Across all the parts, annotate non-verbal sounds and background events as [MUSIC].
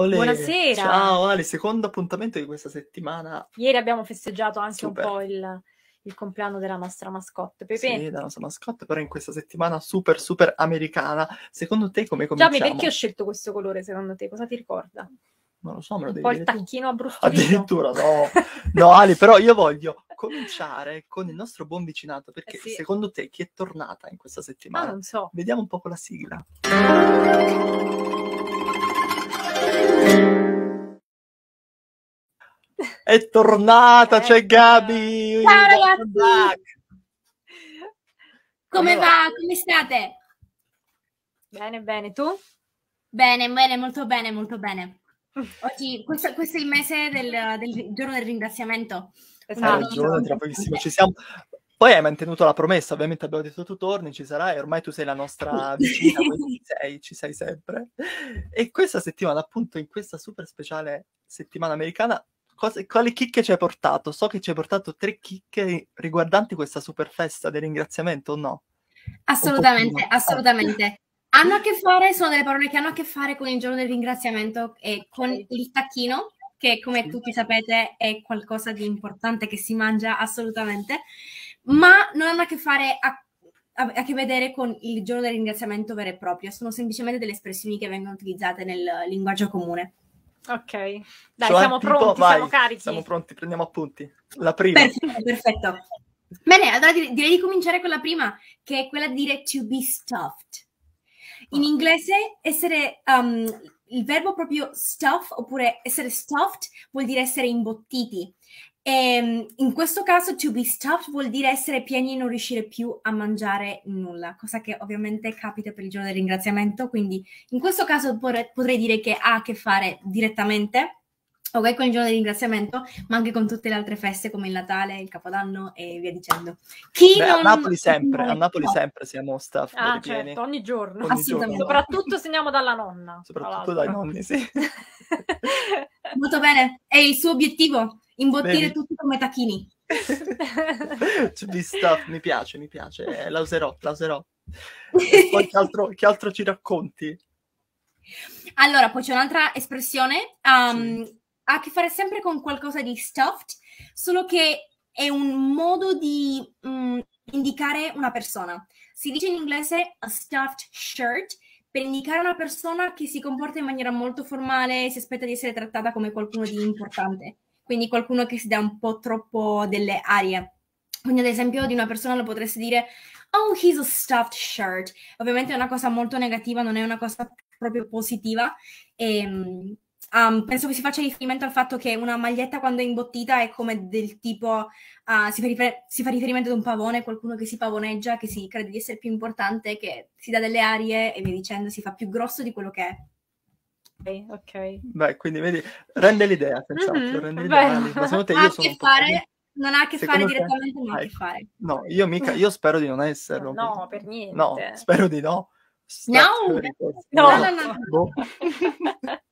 Olè. Buonasera. Ciao Ale, secondo appuntamento di questa settimana. Ieri abbiamo festeggiato anche Super. un po' il, il compleanno della nostra mascotte, Pepe. Sì, della nostra mascotte, però in questa settimana super super americana. Secondo te come Giammi, cominciamo? perché ho scelto questo colore secondo te? Cosa ti ricorda? Non lo so, me lo Un devi po' il dire tu. tacchino abbrustolito. Addirittura no. [LAUGHS] No, Ali, però io voglio cominciare con il nostro buon vicinato, perché Eh sì. secondo te chi è tornata in questa Ma settimana? non so. Vediamo un po' con la sigla. È tornata, c'è Gabi! Ciao, ragazzi! Come va? Come state? Bene, bene, tu? Bene, bene, molto bene, molto bene. [LAUGHS] Oggi, questo, questo è il mese del, del giorno del ringraziamento. Esatto. ragione, tra pochissimo ci siamo. Poi hai mantenuto la promessa, ovviamente abbiamo detto tu torni, ci sarai, ormai tu sei la nostra [LAUGHS] vicina, ci sei, ci sei sempre. E questa settimana, appunto, in questa super speciale settimana americana, cosa- quali chicche ci hai portato? So che ci hai portato tre chicche riguardanti questa super festa del ringraziamento, o no? Assolutamente, assolutamente. Hanno a che fare, sono delle parole che hanno a che fare con il giorno del ringraziamento e con il tacchino, che come Sì. tutti sapete è qualcosa di importante che si mangia assolutamente, ma non hanno a che fare a, a- a che vedere con il giorno del ringraziamento vero e proprio, sono semplicemente delle espressioni che vengono utilizzate nel linguaggio comune. Ok. Dai, Cioè, siamo tipo, pronti, vai, siamo carichi. Siamo pronti, prendiamo appunti. La prima. Perfetto, perfetto. Bene, allora direi, direi di cominciare con la prima, che è quella di dire to be stuffed. In inglese essere um, il verbo proprio stuff oppure essere stuffed vuol dire essere imbottiti. E, in questo caso to be stuffed vuol dire essere pieni e non riuscire più a mangiare nulla, cosa che ovviamente capita per il giorno del ringraziamento, quindi in questo caso potrei, dire che ha a che fare direttamente ok, con il giorno del ringraziamento, ma anche con tutte le altre feste come il Natale, il Capodanno e via dicendo. Chi Beh, a non- Napoli sempre, a Napoli no, sempre siamo staff Ah, certo, ogni giorno. Ogni Assolutamente. giorno. Soprattutto se andiamo dalla nonna. Soprattutto dai nonni, sì. [LAUGHS] Molto bene, è il suo obiettivo, imbottire Vedi? tutti come tacchini. To be stuff, mi piace, mi piace, eh, la userò, la userò. [LAUGHS] Poi che altro, che altro ci racconti? Allora, poi c'è un'altra espressione, um, ha a che fare sempre con qualcosa di stuffed, solo che è un modo di mm, indicare una persona. Si dice in inglese a stuffed shirt per indicare una persona che si comporta in maniera molto formale e si aspetta di essere trattata come qualcuno di importante, quindi qualcuno che si dà un po' troppo delle arie. Quindi ad esempio di una persona lo potresti dire Oh, he's a stuffed shirt. Ovviamente è una cosa molto negativa, non è una cosa proprio positiva. E, um, penso che si faccia riferimento al fatto che una maglietta quando è imbottita è come del tipo, ah, si, fa rifer- si fa riferimento ad un pavone, qualcuno che si pavoneggia, che si crede di essere più importante, che si dà delle arie e via dicendo, si fa più grosso di quello che è. Ok. Beh, quindi vedi, rende l'idea, senz'altro, Mhm, rende l'idea. Ma secondo te io sono un fare, non ha a che fare te? direttamente, ma ha a che fare. No, io mica, io spero di non esserlo. No, per niente. No, spero di [LAUGHS] no. No! No. No, no, no. Boh. [LAUGHS]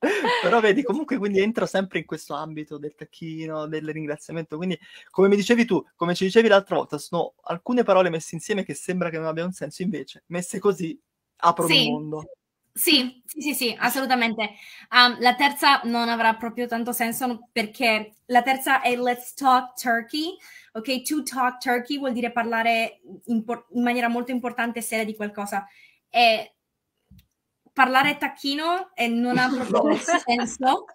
Però vedi, comunque quindi entra sempre in questo ambito del tacchino, del ringraziamento. Quindi, come mi dicevi tu, come ci dicevi l'altra volta, sono alcune parole messe insieme che sembra che non abbiano un senso, invece, messe così, aprono Sì. un mondo. Sì, sì, sì, sì, assolutamente. Um, la terza non avrà proprio tanto senso perché la terza è let's talk turkey. Ok, to talk turkey vuol dire parlare impor- in maniera molto importante e seria di qualcosa. E parlare tacchino e non ha proprio [LAUGHS] [LAUGHS] senso.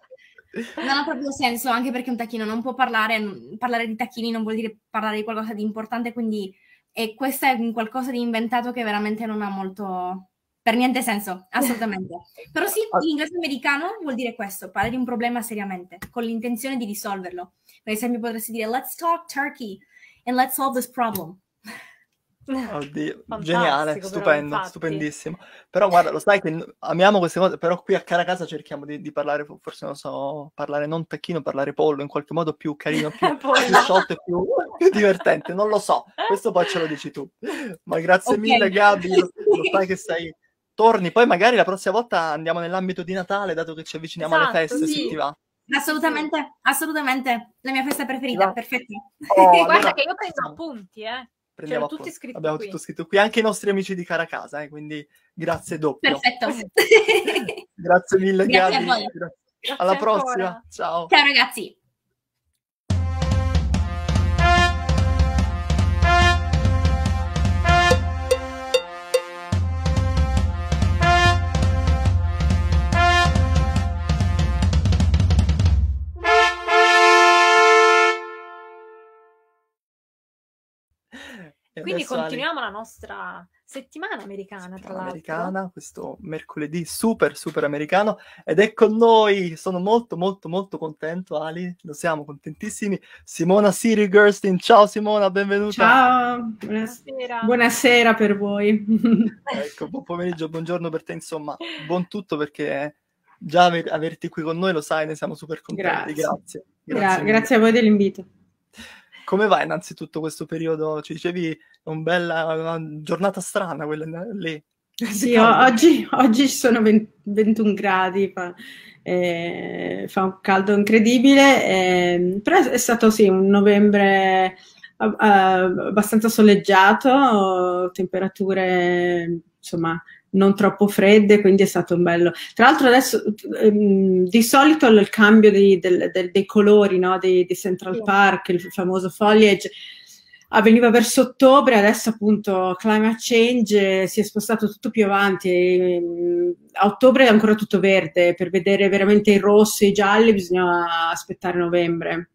Non ha proprio senso, anche perché un tacchino non può parlare, parlare di tacchini non vuol dire parlare di qualcosa di importante, quindi e questo è un qualcosa di inventato che veramente non ha molto, per niente senso, assolutamente. [LAUGHS] Però sì, in inglese americano vuol dire questo, parlare di un problema seriamente, con l'intenzione di risolverlo. Per esempio potresti dire, let's talk turkey and let's solve this problem. Oddio, [LAUGHS] Fantastico, geniale, però, stupendo, infatti. stupendissimo. Però guarda, lo sai che amiamo queste cose, però qui a cara casa cerchiamo di, di parlare, forse non so, parlare non tacchino, parlare pollo, in qualche modo più carino, più, [LAUGHS] più sciolto e più, più divertente, non lo so, questo poi ce lo dici tu. Ma grazie Ok. mille Gabi, lo, lo sai che sei... Torni, poi magari la prossima volta andiamo nell'ambito di Natale, dato che ci avviciniamo alle Esatto, feste, sì. se ti va. Assolutamente, assolutamente, la mia festa preferita, No. perfetto. Oh, [LAUGHS] Guarda allora- che io prendo appunti, eh. prendiamo tutti appunti. scritto Abbiamo qui. tutto scritto qui, anche i nostri amici di cara casa, eh, quindi grazie doppio. Perfetto. [LAUGHS] Grazie mille Grazie a Gabi, Grazie Alla ancora. prossima. Ciao. Ciao ragazzi. Quindi continuiamo la nostra settimana americana, tra l'altro. americana, questo mercoledì super super americano ed è con noi, sono molto molto molto contento Ali, lo siamo contentissimi, Simona Siri Gerstin, ciao Simona, benvenuta. Ciao, buonas- Buonasera. buonasera per voi. [LAUGHS] Ecco, buon pomeriggio, buongiorno per te, insomma, buon tutto perché già aver- averti qui con noi lo sai, ne siamo super contenti, Grazie. grazie. Gra- grazie a voi dell'invito. Come va innanzitutto questo periodo? Ci dicevi, è un bella una giornata strana quella lì. Sì, oggi, oggi ci sono 20 21 gradi, fa, eh, fa un caldo incredibile, ehm, però è stato sì, un novembre eh, abbastanza soleggiato, temperature insomma non troppo fredde, quindi è stato un bello. Tra l'altro adesso ehm, di solito il cambio di- del- del- dei colori no, di, di Central. Park, il famoso foliage, avveniva verso ottobre, adesso appunto climate change si è spostato tutto più avanti. e, mm, a ottobre è ancora tutto verde, per vedere veramente i rossi e i gialli bisogna aspettare novembre.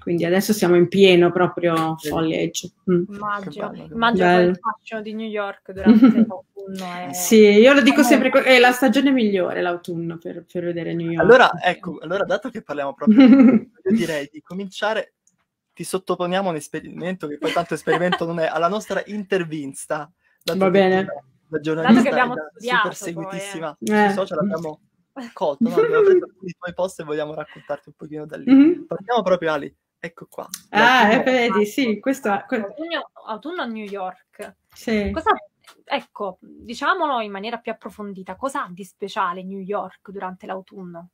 Quindi adesso siamo in pieno proprio foliage. Mm. Immagino bello. quel fascino di New York durante [LAUGHS] l'autunno. È... Sì, io lo dico Eh. sempre, è la stagione migliore l'autunno per, per vedere New York. Allora, ecco, allora dato che parliamo proprio, [LAUGHS] io direi di cominciare, ti sottoponiamo un esperimento, che poi tanto esperimento non è, alla nostra intervista. Va bene. Da giornalista Dato che abbiamo studiato, super seguitissima poi, eh. sui social abbiamo [LAUGHS] colto, no? abbiamo preso alcuni tuoi post e vogliamo raccontarti un pochino da lì. Mhm. Partiamo proprio Ali, ecco qua. Ah, eh, vedi, sì, questo que- Autunno, autunno a New York. sì. Cosa, ecco, diciamolo in maniera più approfondita, cosa ha di speciale New York durante l'autunno?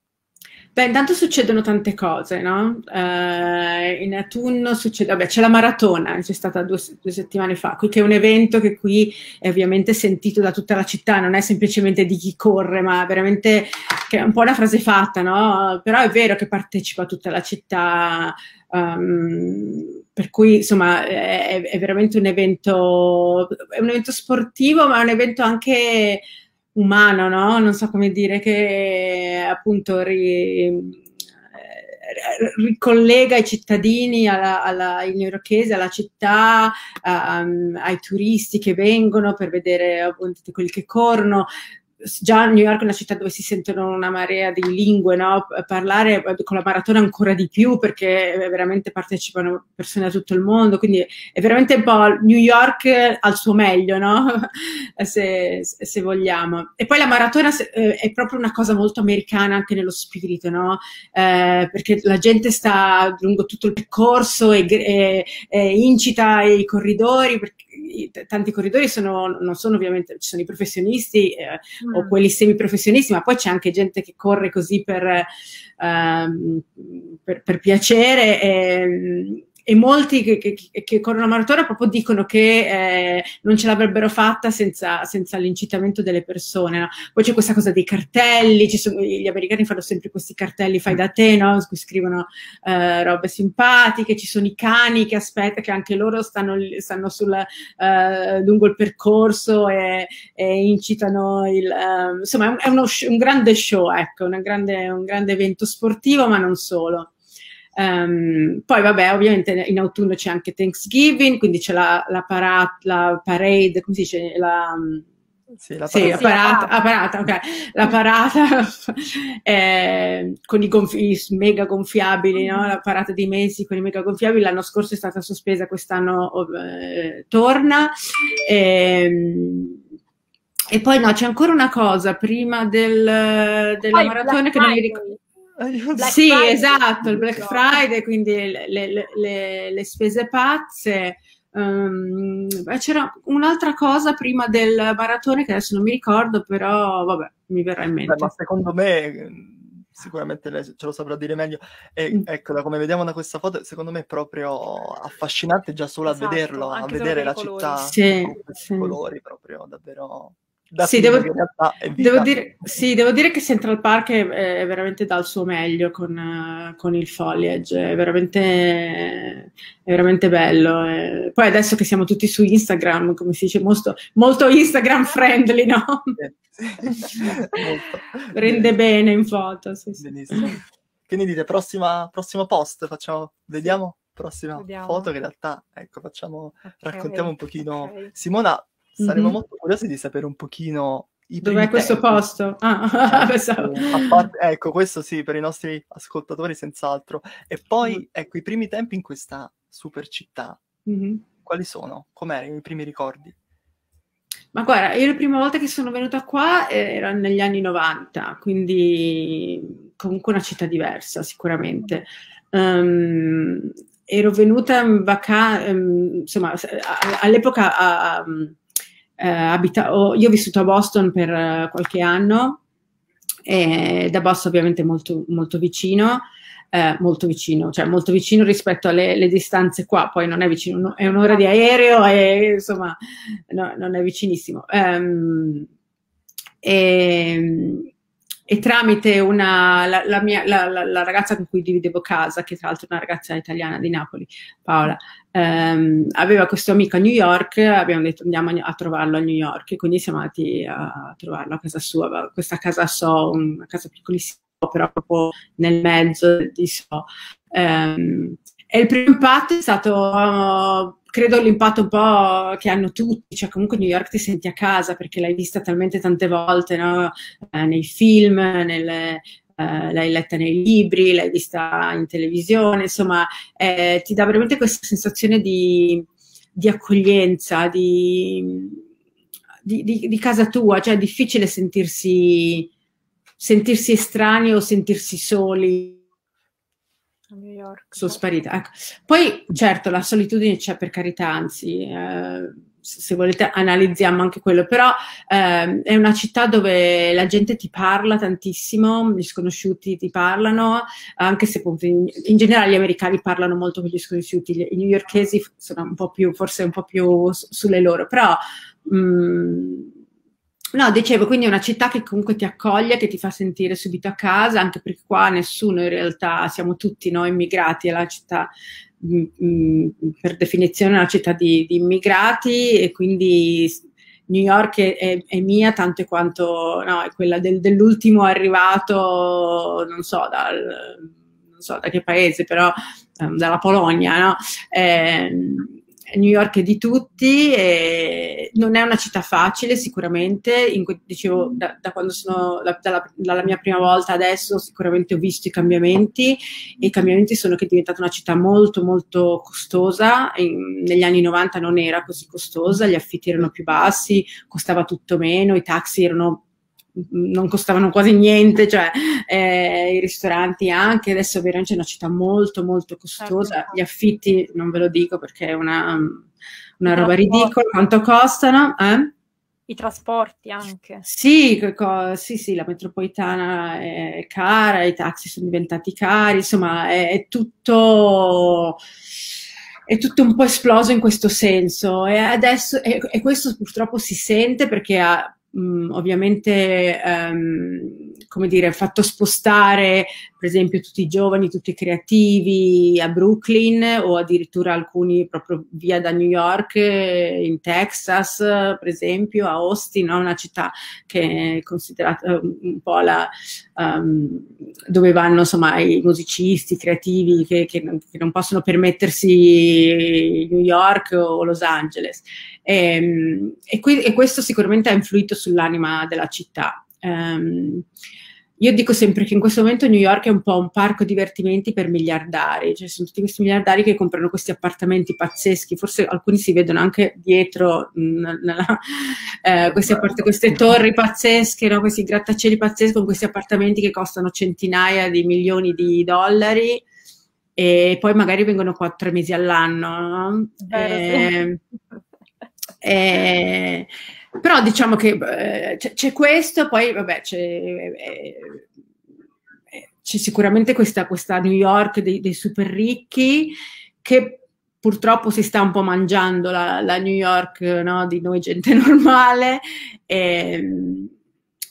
Beh, intanto succedono tante cose, no? Eh, in autunno succede, vabbè, c'è la maratona, c'è stata due, due settimane fa, che è un evento che qui è ovviamente sentito da tutta la città, non è semplicemente di chi corre, ma veramente che è un po' una frase fatta, no? Però è vero che partecipa tutta la città, ehm, per cui insomma è, è veramente un evento, è un evento sportivo, ma è un evento anche umano, no? Non so come dire, che appunto ri- eh, ricollega i cittadini alla, alla, ai newyorkesi, alla città, um, ai turisti che vengono per vedere appunto quelli che corrono. Già New York è una città dove si sentono una marea di lingue, no? parlare con la maratona ancora di più perché veramente partecipano persone da tutto il mondo, quindi è veramente un po' New York al suo meglio, no? [LAUGHS] se, se, vogliamo. E poi la maratona eh, è proprio una cosa molto americana anche nello spirito, no? Eh, perché la gente sta lungo tutto il percorso e, e, e incita i corridori, perché tanti corridori sono, non sono ovviamente, ci sono i professionisti eh, mm. o quelli semiprofessionisti, ma poi c'è anche gente che corre così per, ehm, per, per piacere. E, e molti che, che, che, corrono maratona proprio dicono che eh, non ce l'avrebbero fatta senza, senza l'incitamento delle persone. No? Poi c'è questa cosa dei cartelli, sono, gli americani fanno sempre questi cartelli fai da te, no? su cui scrivono eh, robe simpatiche, ci sono i cani che aspettano, che anche loro stanno, stanno sul, eh, lungo il percorso e, e incitano il... Um, insomma è, uno, un grande show, ecco, grande, un grande evento sportivo, ma non solo. Um, poi vabbè, ovviamente in autunno c'è anche Thanksgiving, quindi c'è la, la, parata, la parade, come si dice? La, sì, la sì, la parata, la parata, ok. La parata [LAUGHS] eh, con i, gonfi, i, mega gonfiabili, no? La parata di mesi con i mega gonfiabili. L'anno scorso è stata sospesa, quest'anno eh, torna. E, e, poi no, c'è ancora una cosa prima del, della poi maratona che non mi ricordo. Sì, Friday. esatto, il Black Friday, quindi le, le, le, le spese pazze. Um, c'era un'altra cosa prima del maratone che adesso non mi ricordo, però vabbè, mi verrà in mente. Beh, ma secondo me, sicuramente lei ce lo saprà dire meglio. E mm. ecco, da come vediamo da questa foto, secondo me è proprio affascinante già solo esatto, a vederlo, a vedere la colori. città sì, con questi sì. colori, proprio davvero da Sì, devo-. Devo dire, sì, devo dire che Central Park è, è veramente dal suo meglio con, con il foliage, è veramente, è veramente bello. eh. Poi adesso che siamo tutti su Instagram, come si dice, molto, molto Instagram friendly, no? [LAUGHS] Rende bene in foto, sì, sì. Benissimo. Ne dite? Prossima, prossimo post, facciamo, vediamo? Prossima Vediamo. foto che in realtà, ecco, facciamo, Ok, raccontiamo un pochino. ok. Simona, saremo Mhm. molto curiosi di sapere un pochino i Dov'è questo tempi. posto? Ah, Eh, [LAUGHS] pensavo. a parte- ecco, questo sì, per i nostri ascoltatori senz'altro. E poi, Mm. ecco, i primi tempi in questa super città, Mhm. quali sono? Com'erano i primi ricordi? Ma guarda, io la prima volta che sono venuta qua eh, era negli anni 90, quindi comunque una città diversa sicuramente. Ehm, ero venuta in vacanza, insomma, a- all'epoca a- a- eh, abita- ho- io ho vissuto a Boston per eh, qualche anno, e da Boston ovviamente molto, molto vicino, eh, molto vicino, cioè molto vicino rispetto alle le distanze qua, poi non è vicino, no- è un'ora di aereo e insomma no, non è vicinissimo. Ehm, e, e tramite una, la, la mia, la, la- ragazza con cui dividevo casa, che tra l'altro è una ragazza italiana di Napoli, Paola, ehm, aveva questo amico a New York, abbiamo detto andiamo a trovarlo a New York e quindi siamo andati a trovarlo a casa sua, questa casa So, una casa piccolissima, però proprio nel mezzo di So. Ehm, e il primo impatto è stato, uh, credo, l'impatto un po' che hanno tutti, cioè comunque New York ti senti a casa perché l'hai vista talmente tante volte, no? Eh, nei film, nelle, eh, l'hai letta nei libri, l'hai vista in televisione, insomma, eh, ti dà veramente questa sensazione di, di accoglienza, di, di, di- casa tua, cioè è difficile sentirsi, sentirsi estranei o sentirsi soli. Sono sparita. Ecco. Poi, certo, la solitudine c'è per carità, anzi, eh, se volete analizziamo anche quello, però ehm, è una città dove la gente ti parla tantissimo, gli sconosciuti ti parlano, anche se appunto in, in generale gli americani parlano molto con gli sconosciuti, gli- i newyorkesi sono un po' più, forse un po' più su- sulle loro, però... mm, No, dicevo, quindi è una città che comunque ti accoglie, che ti fa sentire subito a casa, anche perché qua nessuno in realtà, siamo tutti noi immigrati, è la città mh, mh, per definizione una città di, di immigrati e quindi New York è, è- è mia tanto quanto no, è quella del- dell'ultimo arrivato, non so, dal, non so da che paese, però ehm, dalla Polonia, no? Ehm, New York è di tutti, non è una città facile sicuramente, in dicevo da, da quando sono, da- dalla, dalla mia prima volta adesso sicuramente ho visto i cambiamenti. E i cambiamenti sono che è diventata una città molto molto costosa, in- negli anni 90 non era così costosa, gli affitti erano più bassi, costava tutto meno, i taxi erano non costavano quasi niente, cioè eh, i ristoranti anche, adesso veramente è una città molto molto costosa, Certo. gli affitti non ve lo dico perché è una, una I roba ridicola, quanto costano? Eh? I trasporti anche. Sì, sì, sì, la metropolitana è cara, i taxi sono diventati cari, insomma, è, è tutto, è tutto un po' esploso in questo senso. E adesso, e, e questo purtroppo si sente perché ha mh, ovviamente, ehm, come dire, fatto spostare, per esempio, tutti i giovani, tutti i creativi a Brooklyn o addirittura alcuni proprio via da New York, eh, in Texas, per esempio, a Austin, no? una città che è considerata eh, un po' la, um, dove vanno insomma i musicisti, i creativi che, che non, che non possono permettersi New York o Los Angeles. E, e, qui, e questo sicuramente ha influito sull'anima della città. Um, io dico sempre che in questo momento New York è un po' un parco divertimenti per miliardari, cioè sono tutti questi miliardari che comprano questi appartamenti pazzeschi, forse alcuni si vedono anche dietro nella, eh, appart- queste torri pazzesche, no? questi grattacieli pazzeschi con questi appartamenti che costano centinaia di milioni di dollari e poi magari vengono qua tre mesi all'anno. No? Eh, sì. Eh, però diciamo che eh, c'è, questo, poi vabbè c'è, eh, c'è sicuramente questa, questa New York dei, dei super ricchi che purtroppo si sta un po' mangiando la, la New York no, di noi gente [LAUGHS] normale, ehm,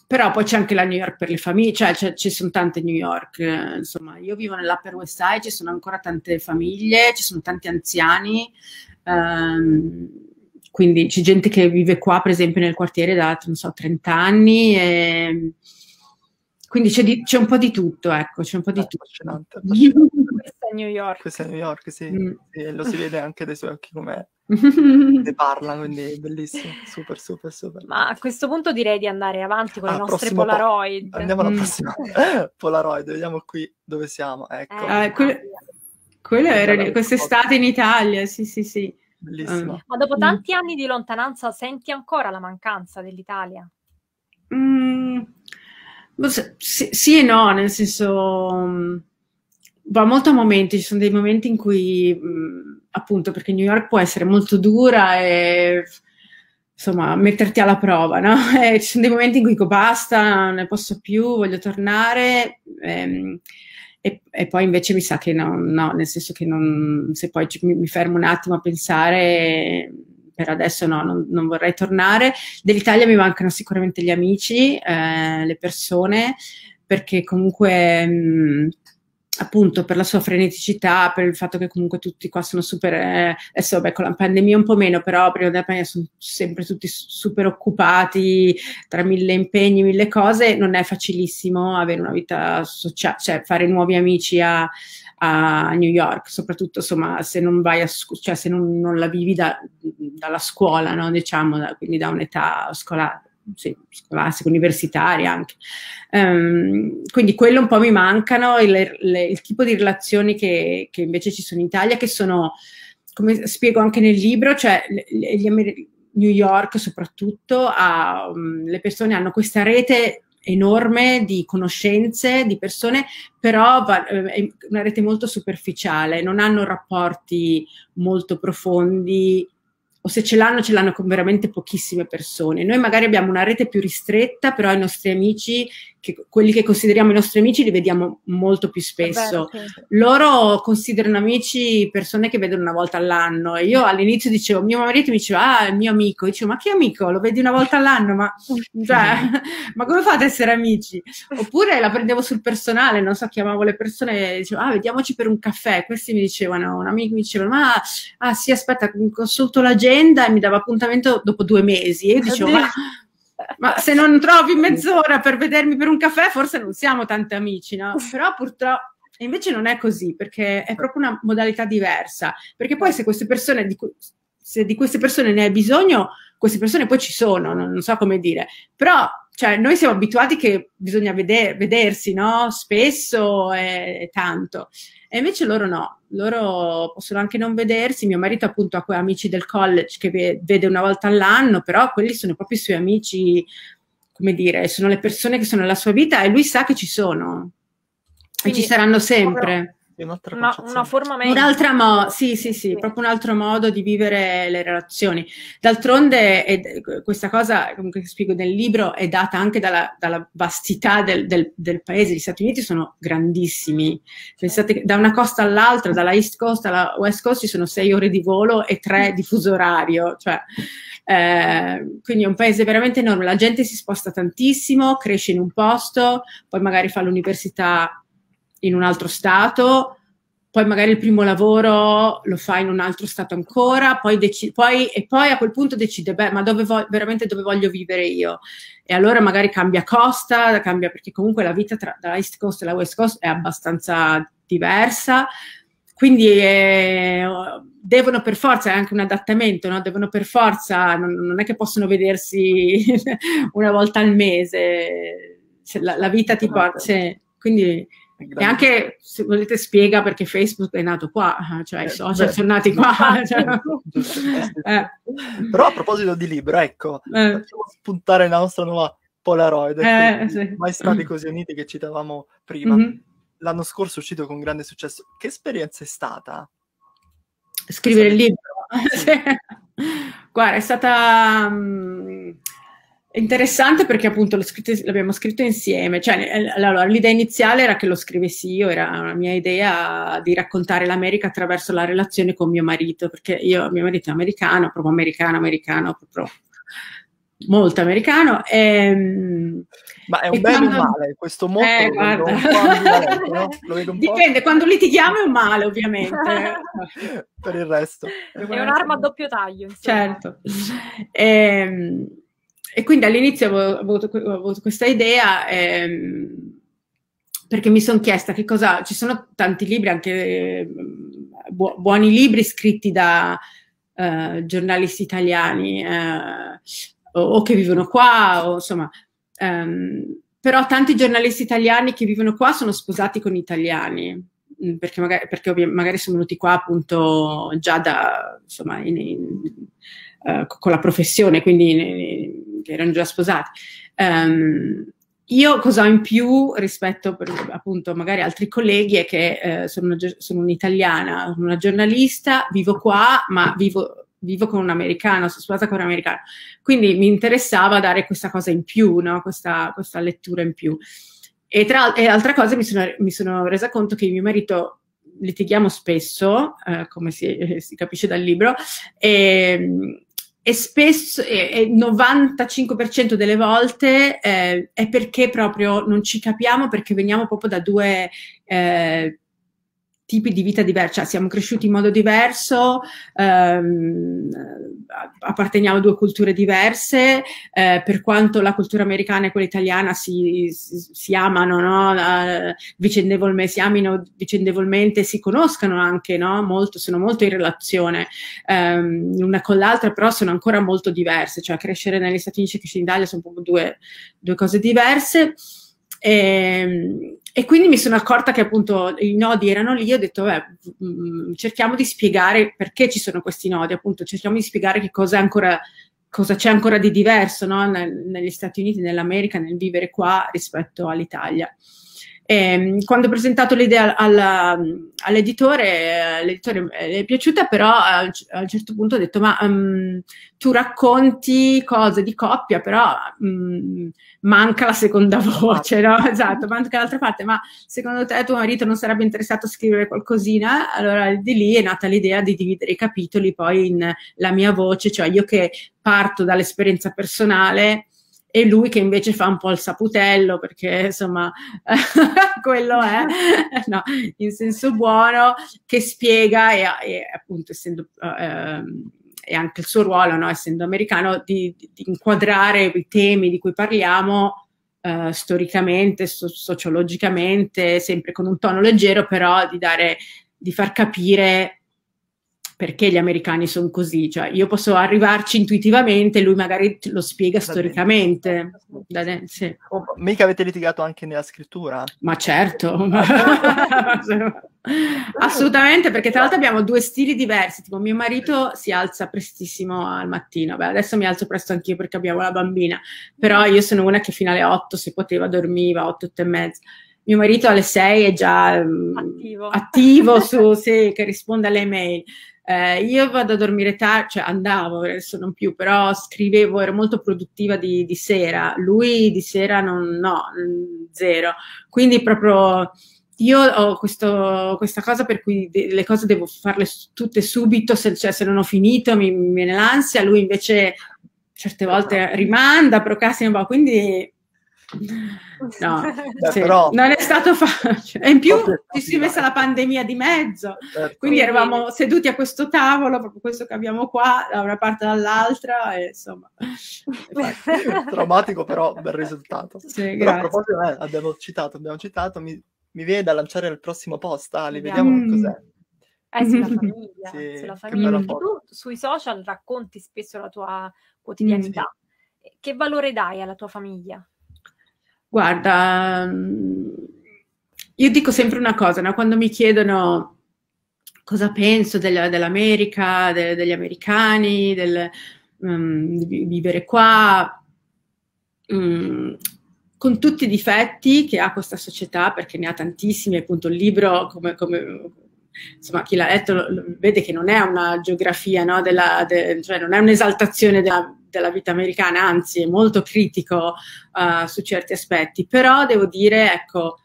però poi c'è anche la New York per le famiglie, cioè ci sono tante New York, eh, insomma io vivo nell'Upper West Side, ci sono ancora tante famiglie, ci sono tanti anziani, ehm, quindi c'è gente che vive qua per esempio nel quartiere da, non so, 30 anni e quindi c'è, di, c'è, un po' di tutto, ecco, c'è un po' di eh, tutto. Affascinante, [LAUGHS] Questa è New York. Questa è New York, sì. Mm. sì lo si vede anche dai suoi occhi come [LAUGHS] ne parla, quindi è bellissimo, super, super, super. Ma a questo punto direi di andare avanti con ah, le nostre Polaroid. Po- andiamo alla mm. prossima [LAUGHS] Polaroid, vediamo qui dove siamo, ecco. Eh, que- quello era quest'estate in Italia, sì, sì, sì. Bellissimo. Ma dopo mm. tanti anni di lontananza senti ancora la mancanza dell'Italia? Mm, sì, sì, e no, nel senso mm, va molto a momenti, ci sono dei momenti in cui mm, appunto perché New York può essere molto dura e insomma metterti alla prova, no? [LAUGHS] E ci sono dei momenti in cui dico basta, non ne posso più, voglio tornare. Ehm, e, e, poi invece mi sa che no, no nel senso che non, se poi ci, mi, mi, fermo un attimo a pensare, per adesso no, non, non, vorrei tornare. Dell'Italia mi mancano sicuramente gli amici, eh, le persone, perché comunque... Mh, appunto per la sua freneticità, per il fatto che comunque tutti qua sono super, eh, adesso vabbè con la pandemia un po' meno, però prima della pandemia sono sempre tutti super occupati tra mille impegni, mille cose, non è facilissimo avere una vita sociale, cioè fare nuovi amici a, a New York, soprattutto insomma se non vai a scuola, cioè se non, non, la vivi da, dalla scuola, no? diciamo, da, quindi da un'età scolastica sì, scolastiche, universitarie anche. Um, quindi quello un po' mi mancano, il, le, il tipo di relazioni che, che, invece ci sono in Italia, che sono, come spiego anche nel libro, cioè gli, gli, New York soprattutto, ha, um, le persone hanno questa rete enorme di conoscenze, di persone, però va, eh, è una rete molto superficiale, non hanno rapporti molto profondi o se ce l'hanno, ce l'hanno con veramente pochissime persone. Noi magari abbiamo una rete più ristretta, però i nostri amici che, quelli che consideriamo i nostri amici li vediamo molto più spesso. Vero, sì. Loro considerano amici persone che vedono una volta all'anno. E io all'inizio dicevo, mio marito mi diceva, ah, il mio amico. Dicevo, ma che amico? Lo vedi una volta all'anno? Ma, cioè, [LAUGHS] ma come fate ad essere amici? Oppure la prendevo sul personale, non so, chiamavo le persone e dicevo, ah, vediamoci per un caffè. Questi mi dicevano, un amico mi diceva, ma ah, sì, aspetta, consulto l'agenda e mi dava appuntamento dopo due mesi. E io dicevo, ma ma se non trovi mezz'ora per vedermi per un caffè, forse non siamo tanti amici, no? Però purtroppo invece non è così, perché è proprio una modalità diversa. Perché poi se queste persone di, se di queste persone ne hai bisogno, queste persone poi ci sono, non, non so come dire. Però cioè, noi siamo abituati che bisogna veder, vedersi, no? Spesso e, e tanto. E invece loro no, loro possono anche non vedersi. Mio marito, appunto, ha quei amici del college che vede una volta all'anno, però quelli sono proprio i suoi amici, come dire, sono le persone che sono nella sua vita e lui sa che ci sono. Quindi, e ci saranno sempre un'altra, una, una forma meglio. Un'altra mo- sì, sì, sì, sì, proprio un altro modo di vivere le relazioni. D'altronde, è, questa cosa, comunque spiego nel libro, è data anche dalla, dalla vastità del, del, del, paese. Gli Stati Uniti sono grandissimi. Pensate che da una costa all'altra, dalla East Coast alla West Coast, ci sono sei ore di volo e tre di fuso orario. Cioè, eh, quindi è un paese veramente enorme. La gente si sposta tantissimo, cresce in un posto, poi magari fa l'università in un altro stato, poi magari il primo lavoro lo fa in un altro stato ancora, poi, dec- poi e poi a quel punto decide, beh, ma dove vo- veramente dove voglio vivere io? E allora magari cambia costa, cambia perché comunque la vita tra la East Coast e la West Coast è abbastanza diversa, quindi eh, devono per forza, è anche un adattamento, no? devono per forza, non, non, è che possono vedersi [LAUGHS] una volta al mese, la, la vita ti porta, cioè, quindi e anche se volete spiega perché Facebook è nato qua, cioè i eh, social beh, sono nati qua. [LAUGHS] Cioè, eh. Però a proposito di libro, ecco, eh. facciamo spuntare la nostra nuova Polaroid, eh, sì. mai stati [CLEARS THROAT] così uniti che citavamo prima. Mm-hmm. L'anno scorso è uscito con grande successo. Che esperienza è stata? Scrivere il libro? [LAUGHS] Sì. Guarda, è stata... Um, interessante perché appunto scritto, l'abbiamo scritto insieme, cioè eh, allora, l'idea iniziale era che lo scrivessi io, era una mia idea di raccontare l'America attraverso la relazione con mio marito, perché io, mio marito è americano, proprio americano, americano, proprio molto americano. E, ehm, Ma è un bene o un male? Questo molto eh, guarda. No? Dipende, quando litighiamo è un male ovviamente. [LAUGHS] per il resto. È un'arma a doppio taglio. Insomma. Certo. E, ehm, e, quindi all'inizio avevo, avuto, avevo avuto questa idea ehm, perché mi sono chiesta che cosa... Ci sono tanti libri, anche bu- buoni libri scritti da... Uh, giornalisti italiani, uh, o, o che vivono qua, o insomma, um, però tanti giornalisti italiani che vivono qua sono sposati con italiani, mm, perché magari, perché magari sono venuti qua appunto già da, insomma, in, in, uh, con la professione, quindi in, erano già sposati. Um, io cosa ho in più rispetto per appunto magari altri colleghi è che eh, sono, sono un'italiana, una giornalista, vivo qua, ma vivo vivo con un americano, sono sposata con un americano. Quindi mi interessava dare questa cosa in più, no? questa, questa, lettura in più. E tra e altre cose mi sono, mi sono resa conto che mio marito litighiamo spesso, eh, come si, eh, si, capisce dal libro, e, e spesso, il 95% delle volte eh, è perché proprio non ci capiamo, perché veniamo proprio da due eh, tipi di vita diversi, cioè siamo cresciuti in modo diverso, ehm, apparteniamo a due culture diverse, eh, per quanto la cultura americana e quella italiana si, si, si amano no? uh, vicendevolmente, si amino vicendevolmente, si conoscano anche no? molto, sono molto in relazione um, l'una con l'altra, però sono ancora molto diverse, cioè crescere negli Stati Uniti e crescere in Italia sono proprio due, due cose diverse. E, ehm, e quindi mi sono accorta che appunto i nodi erano lì, ho detto, beh, mm, cerchiamo di spiegare perché ci sono questi nodi, appunto, cerchiamo di spiegare che cosa, ancora, cosa c'è ancora di diverso no? negli Stati Uniti, nell'America, nel vivere qua rispetto all'Italia. E, ehm, quando ho presentato l'idea alla, all'editore, l'editore le è piaciuta, però a, a, un certo punto ho detto: Ma um, tu racconti cose di coppia, però um, manca la seconda voce, no? Esatto, manca l'altra parte. Ma secondo te tuo marito non sarebbe interessato a scrivere qualcosina? Allora di lì è nata l'idea di dividere i capitoli poi in la mia voce, cioè io che parto dall'esperienza personale e lui che invece fa un po' il saputello perché insomma [LAUGHS] quello è [LAUGHS] no, in senso buono che spiega e, e appunto essendo eh, e anche il suo ruolo no, essendo americano di, di, inquadrare i temi di cui parliamo eh, storicamente, so- sociologicamente, sempre con un tono leggero però di dare di far capire perché gli americani sono così, cioè io posso arrivarci intuitivamente, lui magari lo spiega da storicamente. Da de- sì. oh, mica avete litigato anche nella scrittura? Ma certo, [LAUGHS] [LAUGHS] assolutamente, perché tra l'altro abbiamo due stili diversi, tipo mio marito si alza prestissimo al mattino, Beh, adesso mi alzo presto anch'io perché abbiamo la bambina, però io sono una che fino alle 8 se poteva dormiva, 8, 8 e mezza. Mio marito alle 6 è già mm, attivo, attivo [LAUGHS] su, sì, che risponde alle email. Eh, io vado a dormire tardi, cioè andavo, adesso non più, però scrivevo, ero molto produttiva di, di sera. Lui di sera non, no, zero. Quindi proprio io ho questo, questa cosa per cui de- le cose devo farle tutte subito, se, cioè, se non ho finito mi, mi viene l'ansia, lui invece certe volte rimanda, procrastina, quindi No, [LAUGHS] Beh, sì. però... non è stato facile. E in più ci si è messa la pandemia di mezzo, certo. quindi eravamo seduti a questo tavolo, proprio questo che abbiamo qua, da una parte e dall'altra, e insomma... [LAUGHS] Traumatico però bel risultato. Sì, però a proposito, eh, abbiamo citato, abbiamo citato, mi, mi, viene da lanciare il prossimo post, Ali, vediamo mm. cos'è. Eh, sulla [LAUGHS] famiglia, sì, sulla famiglia. Tu sui social racconti spesso la tua quotidianità. Mm. Che valore dai alla tua famiglia? Guarda, mm, io dico sempre una cosa, no? quando mi chiedono cosa penso del, dell'America, de, degli americani, del um, di vivere qua, um, con tutti i difetti che ha questa società, perché ne ha tantissimi, appunto il libro, come, come insomma, chi l'ha letto lo, lo vede che non è una geografia, no? della, de, cioè non è un'esaltazione della, della vita americana, anzi è molto critico uh, su certi aspetti, però devo dire, ecco,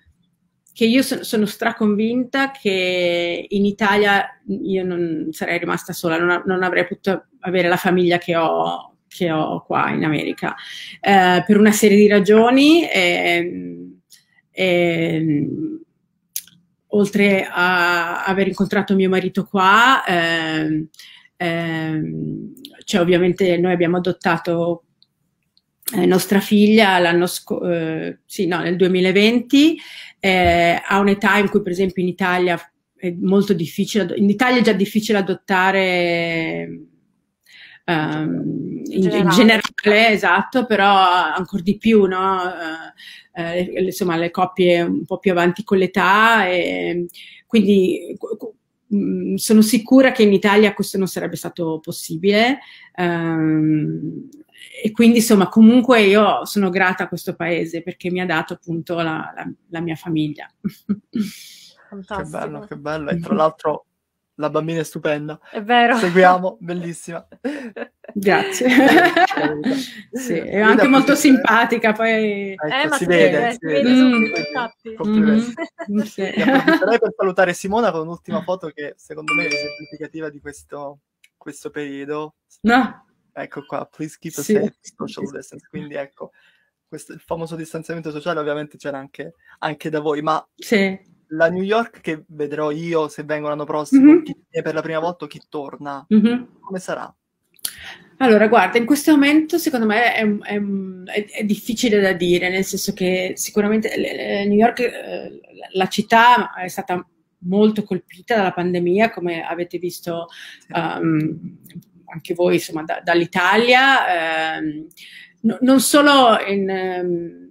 che io sono, sono straconvinta che in Italia io non sarei rimasta sola, non, non avrei potuto avere la famiglia che ho, che ho qua in America, eh, per una serie di ragioni. E, e, oltre a aver incontrato mio marito qua, eh, eh, cioè ovviamente noi abbiamo adottato eh, nostra figlia l'anno scorso, eh, sì, no, nel 2020, eh, a un'età in cui per esempio in Italia è molto difficile, in Italia è già difficile adottare um, in, generale. in, generale. esatto, però ancora di più, no? Uh, uh, insomma, le coppie un po' più avanti con l'età, e quindi mh, sono sicura che in Italia questo non sarebbe stato possibile. Um, e quindi insomma comunque io sono grata a questo paese perché mi ha dato appunto la, la, la mia famiglia. [LAUGHS] Fantastico. Che bello, che bello. E tra l'altro la bambina è stupenda. È vero. Seguiamo, bellissima. [LAUGHS] Grazie. [LAUGHS] sì, è anche molto simpatica, poi... Ecco, eh, ma si, vede, vede, si vede. Mm. Complimenti. Mm. Sì. Approfitterei per salutare Simona con un'ultima foto che secondo me è esemplificativa di questo, questo periodo. No. Ecco qua, please keep a sì. safe social distance. Quindi ecco, questo, il famoso distanziamento sociale ovviamente c'era anche, anche da voi, ma... Sì la New York che vedrò io se vengo l'anno prossimo, mm-hmm. chi è per la prima volta o chi torna, mm-hmm. come sarà? Allora, guarda, in questo momento secondo me è, è, è, difficile da dire, nel senso che sicuramente New York, eh, la città è stata molto colpita dalla pandemia, come avete visto um, anche voi, insomma, da, dall'Italia, no, non solo in... Um,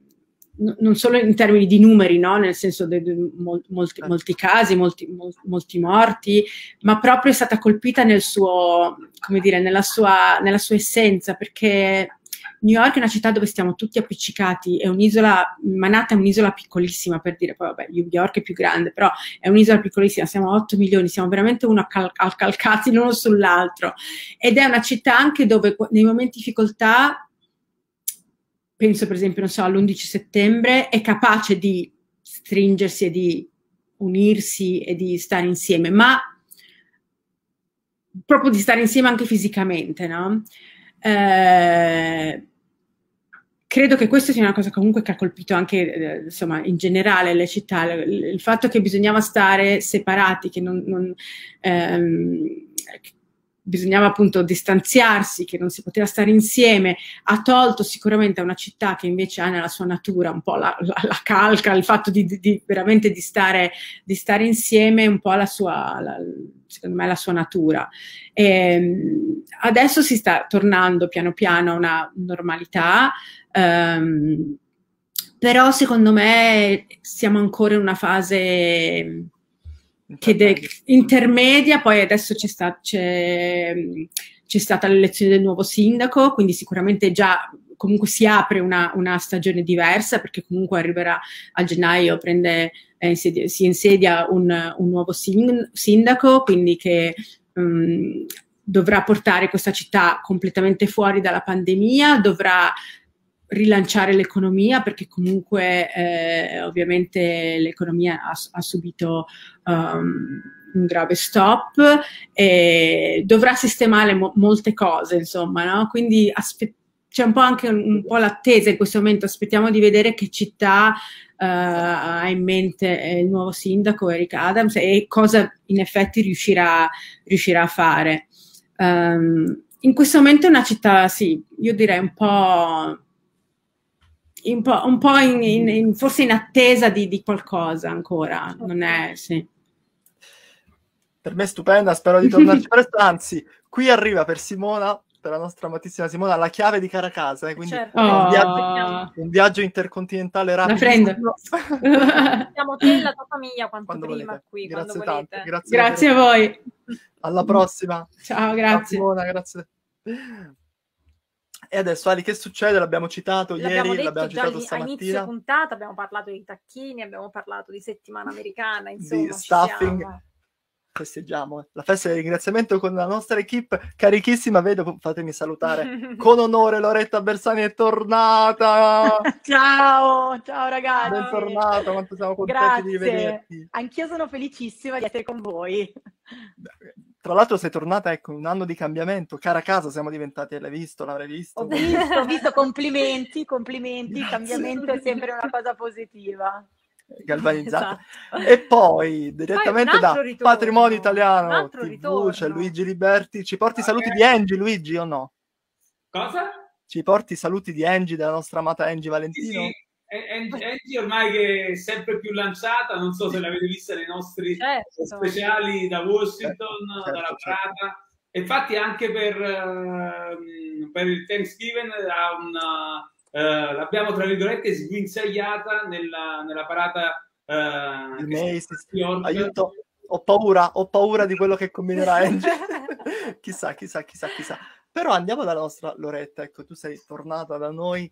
non solo in termini di numeri, no? nel senso di molti, certo. molti, casi, molti, molti, morti, ma proprio è stata colpita nel suo, come dire, nella sua, nella sua essenza, perché New York è una città dove stiamo tutti appiccicati, è un'isola, Manhattan è un'isola piccolissima per dire, poi vabbè, New York è più grande, però è un'isola piccolissima, siamo 8 milioni, siamo veramente uno cal- calcati l'uno sull'altro ed è una città anche dove nei momenti di difficoltà penso per esempio, so, all'11 settembre, è capace di stringersi e di unirsi e di stare insieme, ma proprio di stare insieme anche fisicamente, no? Eh, credo che questo sia una cosa comunque che ha colpito anche, eh, insomma, in generale le città, il, il, fatto che bisognava stare separati, che non, non ehm, bisognava appunto distanziarsi, che non si poteva stare insieme, ha tolto sicuramente a una città che invece ha nella sua natura un po' la, la, la calca, il fatto di, di, di veramente di stare, di stare, insieme, un po' la sua, la, secondo me, la sua natura. E, ehm, adesso si sta tornando piano piano a una normalità. Um, però secondo me siamo ancora in una fase che de- intermedia, poi adesso c'è, sta- c'è, c'è, stata l'elezione del nuovo sindaco, quindi sicuramente già comunque si apre una, una stagione diversa perché comunque arriverà a gennaio, prende, eh, insedia, si insedia un, un nuovo sin- sindaco, quindi che um, dovrà portare questa città completamente fuori dalla pandemia, dovrà rilanciare l'economia perché comunque eh, ovviamente l'economia ha, ha subito um, un grave stop e dovrà sistemare mo- molte cose insomma no? quindi aspe- c'è un po' anche un, un, po' l'attesa in questo momento aspettiamo di vedere che città uh, ha in mente il nuovo sindaco Eric Adams e cosa in effetti riuscirà, riuscirà a fare um, in questo momento è una città sì io direi un po' un po', un po in, in, in, forse in attesa di, di, qualcosa ancora, non è, sì. Per me è stupenda, spero di tornarci [LAUGHS] presto, anzi, qui arriva per Simona, per la nostra amatissima Simona, la chiave di Caracasa, eh, quindi certo. oh. un, viaggio, un, viaggio, intercontinentale rapido. La prendo. [LAUGHS] Siamo te e la tua famiglia quanto quando prima volete. qui, grazie tanto, grazie, grazie a voi. Alla prossima. Ciao, grazie. Ciao, Simona, grazie. E adesso Ali, che succede? L'abbiamo citato l'abbiamo ieri, l'abbiamo citato lì, stamattina. A inizio puntata abbiamo parlato di tacchini, abbiamo parlato di settimana americana, insomma. Di stuffing. Festeggiamo la festa del ringraziamento con la nostra equipe carichissima. Vedo, fatemi salutare [LAUGHS] con onore Loretta Bersani è tornata. [LAUGHS] ciao, ciao ragazzi. Bentornata, quanto siamo contenti Grazie. di vederti. Anch'io sono felicissima di essere con voi. Tra l'altro sei tornata, ecco, un anno di cambiamento. Cara casa siamo diventati, l'hai visto, l'avrai visto? Ho visto, ho visto, [LAUGHS] complimenti, complimenti. Il cambiamento è sempre una cosa positiva galvanizzata. Esatto. E poi direttamente poi da ritorno, Patrimonio Italiano TV, c'è Luigi Liberti. Ci porti okay. saluti di Angie, Luigi, o no? Cosa? Ci porti saluti di Angie, della nostra amata Angie Valentino? Sì, sì. Angie ormai che è sempre più lanciata, non so se l'avete vista nei nostri certo. speciali da Washington, certo, dalla certo. Prata. Certo. Infatti anche per, uh, per il Thanksgiving ha una eh, l'abbiamo tra virgolette sguinzagliata nella, nella parata uh, Macy's. Aiuto, ho paura, ho paura di quello che combinerà [LAUGHS] Angel. [LAUGHS] chissà, chissà, chissà, chissà. Però andiamo dalla nostra Loretta, ecco, tu sei tornata da noi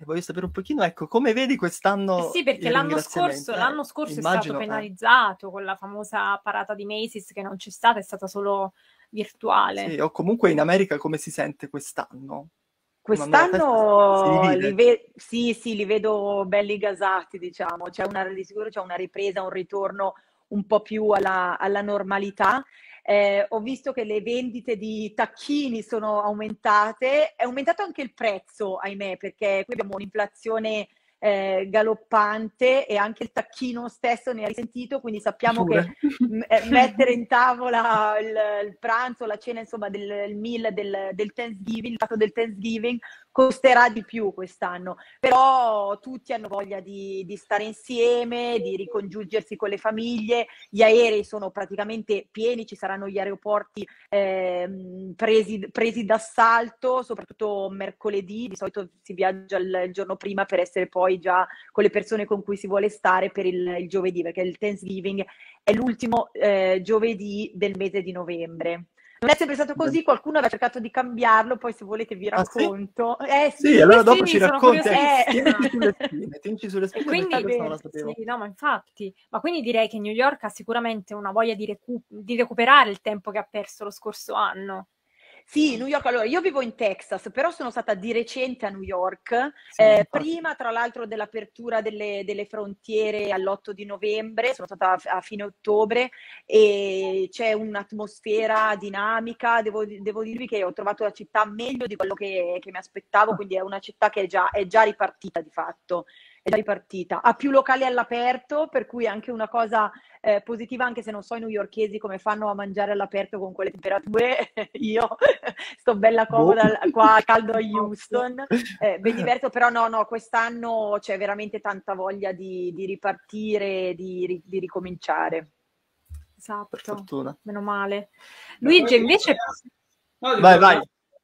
e voglio sapere un pochino, ecco, come vedi quest'anno? Eh sì, perché l'anno scorso, l'anno scorso immagino, è stato penalizzato eh. con la famosa parata di Macy's che non c'è stata, è stata solo virtuale. Sì, o comunque in America come si sente quest'anno? Quest'anno li, ve- sì, sì, li vedo belli gasati, diciamo. C'è una, di sicuro c'è una ripresa, un ritorno un po' più alla, alla normalità. Eh, ho visto che le vendite di tacchini sono aumentate, è aumentato anche il prezzo, ahimè, perché qui abbiamo un'inflazione eh, galoppante e anche il tacchino stesso ne ha risentito, quindi sappiamo Pure. che m- eh, [LAUGHS] mettere in tavola il, il, pranzo, la cena, insomma, del meal del, del Thanksgiving, il fatto del Thanksgiving costerà di più quest'anno, però tutti hanno voglia di, di, stare insieme, di ricongiungersi con le famiglie, gli aerei sono praticamente pieni, ci saranno gli aeroporti eh, presi, presi, d'assalto, soprattutto mercoledì, di solito si viaggia il, il, giorno prima per essere poi già con le persone con cui si vuole stare per il, il giovedì, perché il Thanksgiving è l'ultimo eh, giovedì del mese di novembre. Non è sempre stato così, qualcuno aveva cercato di cambiarlo, poi se volete vi racconto. Ah, sì? Eh, sì, sì allora dopo ci racconti. Eh. Tienici sulle spine. Quindi, sì, no, ma infatti, ma quindi direi che New York ha sicuramente una voglia di, recu- di recuperare il tempo che ha perso lo scorso anno. Sì, New York. Allora, io vivo in Texas, però sono stata di recente a New York, sì, eh, prima tra l'altro dell'apertura delle, delle, frontiere all'8 di novembre, sono stata a, a, fine ottobre e c'è un'atmosfera dinamica, devo, devo, dirvi che ho trovato la città meglio di quello che, che mi aspettavo, quindi è una città che è già, è già ripartita di fatto è già ripartita. Ha più locali all'aperto, per cui è anche una cosa eh, positiva, anche se non so i newyorkesi come fanno a mangiare all'aperto con quelle temperature. [LAUGHS] Io sto bella comoda boh. qua caldo a [LAUGHS] Houston, eh, ben diverso, però no, no, quest'anno c'è veramente tanta voglia di, di ripartire, di, di ricominciare. Esatto, meno male. Luigi, invece... No, vai, vai.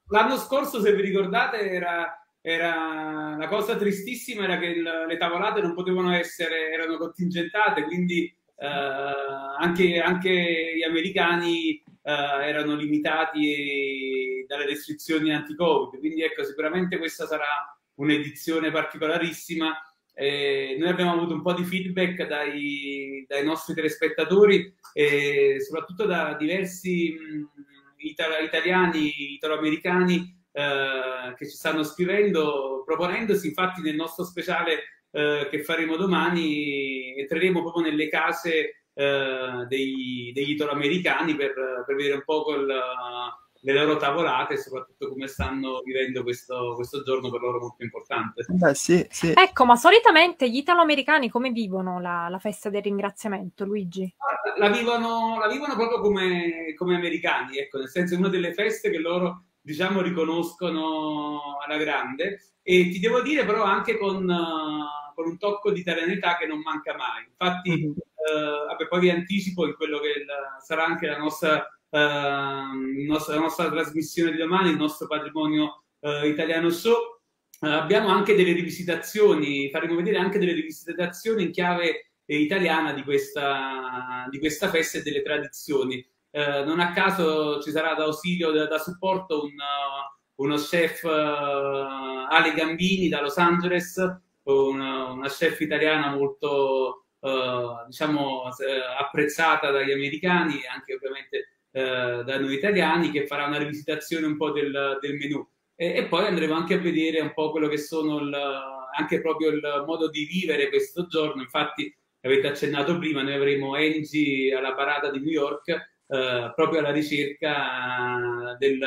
L'anno scorso, se vi ricordate, era era la cosa tristissima era che il, le tavolate non potevano essere, erano contingentate, quindi eh, anche, anche, gli americani eh, erano limitati dalle restrizioni anti-Covid. Quindi ecco, sicuramente questa sarà un'edizione particolarissima. Eh, noi abbiamo avuto un po' di feedback dai, dai nostri telespettatori e soprattutto da diversi mh, itali- italiani, italoamericani eh, che ci stanno scrivendo, proponendosi infatti nel nostro speciale eh, che faremo domani, entreremo proprio nelle case eh, dei, degli italoamericani per, per vedere un po' quel, le loro tavolate e soprattutto come stanno vivendo questo, questo giorno per loro molto importante. Beh, sì, sì. Ecco, ma solitamente gli italoamericani come vivono la, la festa del ringraziamento, Luigi? La vivono, la vivono proprio come, come americani, ecco, nel senso è una delle feste che loro diciamo, riconoscono alla grande. E ti devo dire però anche con, uh, con un tocco di italianità che non manca mai. Infatti, mm-hmm. uh, vabbè, poi vi anticipo in quello che il, sarà anche la nostra, uh, nostra, la nostra, trasmissione di domani, il nostro patrimonio italiano show. abbiamo anche delle rivisitazioni, faremo vedere anche delle rivisitazioni in chiave italiana di questa, di questa festa e delle tradizioni. Eh, non a caso ci sarà da ausilio, da, da supporto un, uh, uno chef uh, Ale Gambini da Los Angeles, una, una chef italiana molto uh, diciamo, apprezzata dagli americani e anche ovviamente da noi italiani, che farà una rivisitazione un po' del, del menù. E, e, poi andremo anche a vedere un po' quello che sono il, anche proprio il modo di vivere questo giorno. Infatti, avete accennato prima, noi avremo Angie alla parata di New York eh, proprio alla ricerca del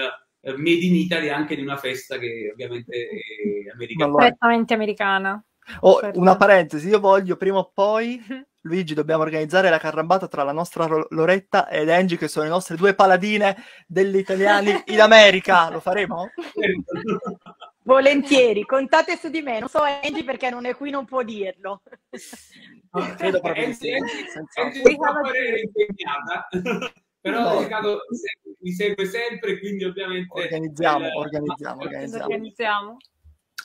Made in Italy anche di una festa che ovviamente è americana. Prettamente americana. Oh, certo. Una parentesi, io voglio prima o poi, Luigi, dobbiamo organizzare la carrambata tra la nostra Loretta ed Angie, che sono le nostre due paladine degli italiani in America. Lo faremo? Volentieri, contate su di me. Non so Angie perché non è qui, non può dirlo. No, credo proprio di sì. Angie impegnata. Però no. Riccardo mi segue sempre, quindi ovviamente... Organizziamo, eh, organizziamo, [LAUGHS] organizziamo. organizziamo.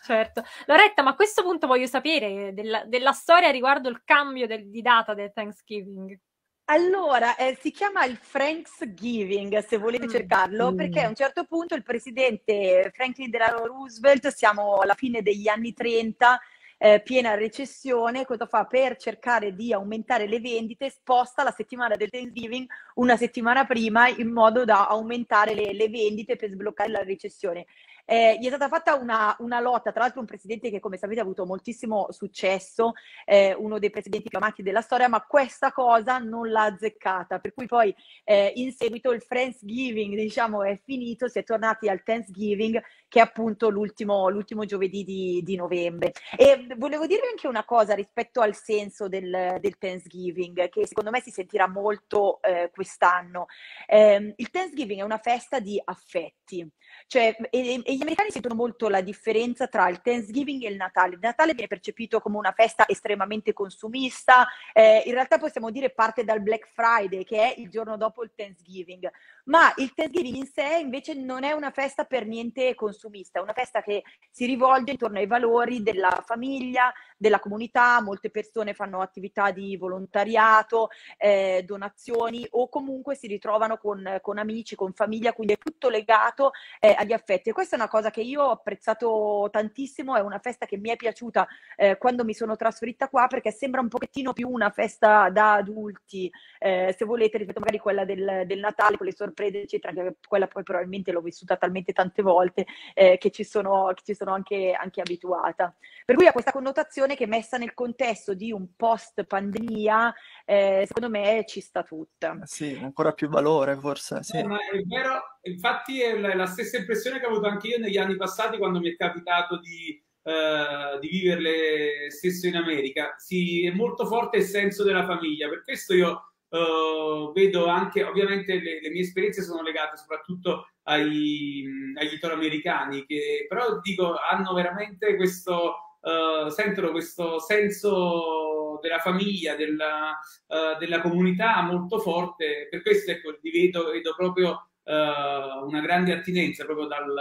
Certo. Loretta, ma a questo punto voglio sapere della, della storia riguardo il cambio del, di data del Thanksgiving. Allora, eh, si chiama il Franksgiving, se volete mm. cercarlo, mm. perché a un certo punto il presidente Franklin Delano Roosevelt, siamo alla fine degli anni 30, eh, piena recessione, cosa fa? Per cercare di aumentare le vendite, sposta la settimana del Thanksgiving una settimana prima in modo da aumentare le, le vendite per sbloccare la recessione. Eh, gli è stata fatta una, una, lotta, tra l'altro un presidente che come sapete ha avuto moltissimo successo, eh, uno dei presidenti più amati della storia, ma questa cosa non l'ha azzeccata, per cui poi eh, in seguito il Friendsgiving diciamo è finito, si è tornati al Thanksgiving che è appunto l'ultimo, l'ultimo giovedì di, di, novembre. E volevo dirvi anche una cosa rispetto al senso del, del Thanksgiving, che secondo me si sentirà molto eh, quest'anno. Eh, il Thanksgiving è una festa di affetti. Cioè, e, e, gli americani sentono molto la differenza tra il Thanksgiving e il Natale. Il Natale viene percepito come una festa estremamente consumista, eh, in realtà possiamo dire parte dal Black Friday, che è il giorno dopo il Thanksgiving, ma il Thanksgiving in sé invece non è una festa per niente consumista, è una festa che si rivolge intorno ai valori della famiglia, della comunità, molte persone fanno attività di volontariato, eh, donazioni o comunque si ritrovano con, con, amici, con famiglia, quindi è tutto legato eh, agli affetti. E questa è una cosa che io ho apprezzato tantissimo, è una festa che mi è piaciuta eh, quando mi sono trasferita qua perché sembra un pochettino più una festa da adulti, eh, se volete, rispetto magari quella del, del, Natale con le sorprese, eccetera, che quella poi probabilmente l'ho vissuta talmente tante volte eh, che ci sono, che ci sono anche, anche abituata. Per cui ha questa connotazione situazione che messa nel contesto di un post pandemia, eh, secondo me ci sta tutta. Sì, ancora più valore forse. Sì. No, è vero, infatti è la stessa impressione che ho avuto anche io negli anni passati quando mi è capitato di, uh, di viverle stesso in America. Sì, è molto forte il senso della famiglia, per questo io Uh, vedo anche, ovviamente le, le, mie esperienze sono legate soprattutto ai, agli italoamericani, che però dico hanno veramente questo uh, sentono questo senso della famiglia, della, uh, della, comunità molto forte. Per questo ecco, vedo, vedo proprio uh, una grande attinenza proprio dal,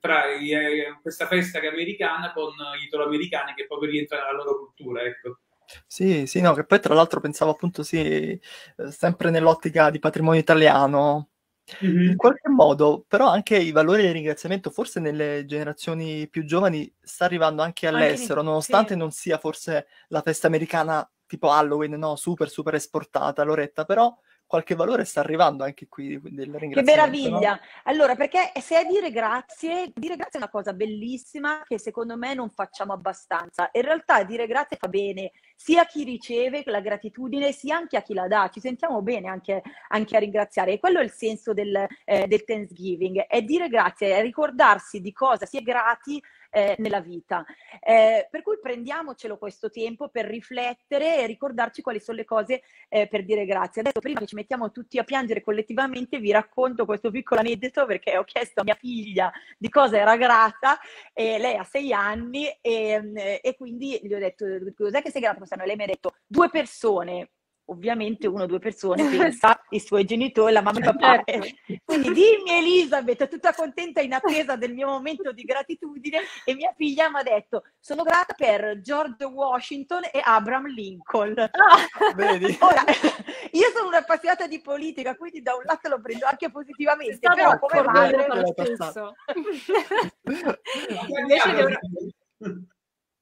tra i, questa festa che è americana con gli italoamericani che proprio rientra nella loro cultura. Ecco. Sì, sì, no, che poi tra l'altro pensavo appunto sì, sempre nell'ottica di patrimonio italiano. In qualche modo, però anche i valori del ringraziamento, forse nelle generazioni più giovani, sta arrivando anche all'estero, nonostante sì. non sia forse la festa americana tipo Halloween, no, super, super esportata, Loretta, però qualche valore sta arrivando anche qui del. Che meraviglia! No? Allora, perché se è dire grazie, dire grazie è una cosa bellissima che secondo me non facciamo abbastanza. In realtà dire grazie fa bene sia a chi riceve la gratitudine, sia anche a chi la dà. Ci sentiamo bene anche, anche a ringraziare. E quello è il senso del, eh, del Thanksgiving, è dire grazie, è ricordarsi di cosa si è grati eh, nella vita. Eh, per cui prendiamocelo questo tempo per riflettere e ricordarci quali sono le cose eh, per dire grazie. Adesso, prima che ci mettiamo tutti a piangere collettivamente, vi racconto questo piccolo aneddoto perché ho chiesto a mia figlia di cosa era grata e lei ha sei anni e, e quindi gli ho detto cos'è che sei grata quest'anno? E lei mi ha detto due persone ovviamente uno o due persone [LAUGHS] pensa i suoi genitori, la mamma e il papà. Certo. [LAUGHS] Quindi dimmi Elisabeth, tutta contenta in attesa del mio momento di gratitudine e mia figlia mi ha detto sono grata per George Washington e Abraham Lincoln. Ah, vedi? [LAUGHS] Ora, io sono un'appassionata di politica, quindi da un lato lo prendo anche positivamente, però come madre lo stesso.